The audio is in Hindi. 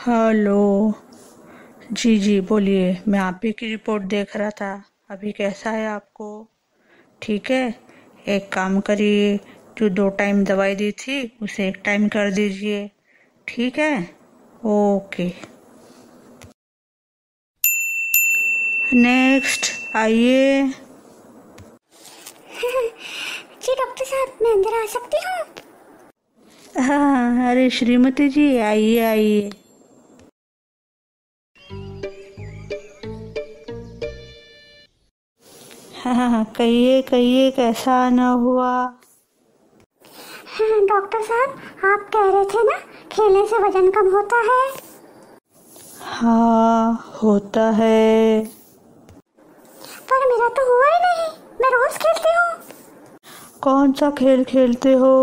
हेलो। जी जी, बोलिए। मैं आप ही की रिपोर्ट देख रहा था। अभी कैसा है आपको? ठीक है? एक काम करिए। जो दो टाइम दवाई दी थी, उसे एक टाइम कर दीजिए। ठीक है? ओके। नेक्स्ट, आइए। जी, डॉक्टर साहब, मैं अंदर आ सकती हूँ? हाँ अरे श्रीमती जी आइए आइए। हाँ हाँ कहिए कहिए कैसा आना हुआ? हाँ, डॉक्टर साहब आप कह रहे थे ना खेलने से वज़न कम होता है। हाँ होता है। पर मेरा तो हुआ ही नहीं मैं रोज खेलती हूँ। कौन सा खेल खेलते हो?